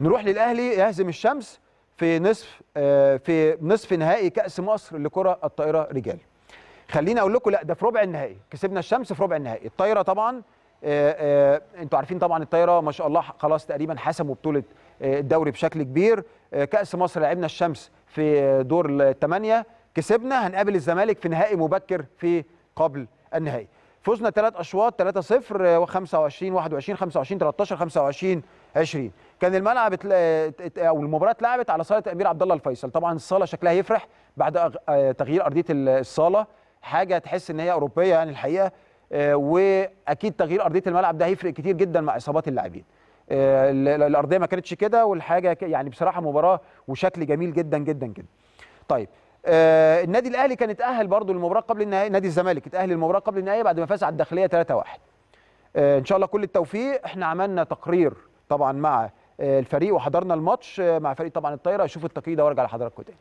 نروح للأهلي يهزم الشمس في نصف آه، في نصف نهائي كأس مصر لكرة الطائرة رجال. خليني أقول لكم لا ده في ربع النهائي. كسبنا الشمس في ربع النهائي. الطايره طبعا آه، آه، أنتوا عارفين طبعا الطايره ما شاء الله خلاص تقريبا حسموا بطولة الدوري بشكل كبير. كأس مصر لعبنا الشمس في دور الثمانيه كسبنا هنقابل الزمالك في نهائي مبكر في قبل النهائي. فزنا ثلاث أشواط 3 0 و25 21 25 13 25 20 كان الملعب أو المباراة اتلعبت على صالة الامير عبد الله الفيصل. طبعا الصاله شكلها يفرح بعد أغ- آه، تغيير أرضية ال- الصاله حاجة تحس إن هي أوروبية يعني الحقيقة. آه، وأكيد تغيير أرضية الملعب ده هيفرق كتير جدا مع إصابات اللاعبين. آه، ال- ال- الأرضية ما كانتش كده والحاجة يعني بصراحة مباراة وشكل جميل جدا جدا جدا. طيب آه النادي الأهلي كان اتأهل برضو للمباراة قبل النهائي نادي الزمالك اتأهل للمباراة قبل النهائي بعد ما فاز على الداخلية 3-1 آه إن شاء الله كل التوفيق. إحنا عملنا تقرير طبعا مع آه الفريق وحضرنا الماتش آه مع فريق طبعا الطايرة. أشوف التقرير ده وأرجع لحضراتكم تاني.